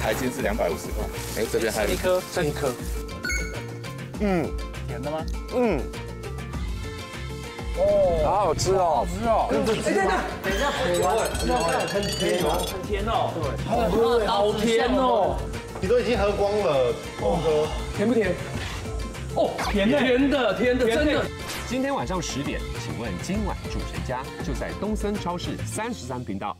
台斤是两百五十块。哎、这边还有一颗，剩一颗。嗯，甜的吗？嗯。哦，好好吃哦，好吃哦！等等呢，等一下，很甜，很甜，很甜哦，对，好喝，好甜哦！你都已经喝光了，哦，甜不甜？哦，甜的，甜的，甜的，真的。今天晚上十点，请问今晚住谁家？就在东森超市三十三频道。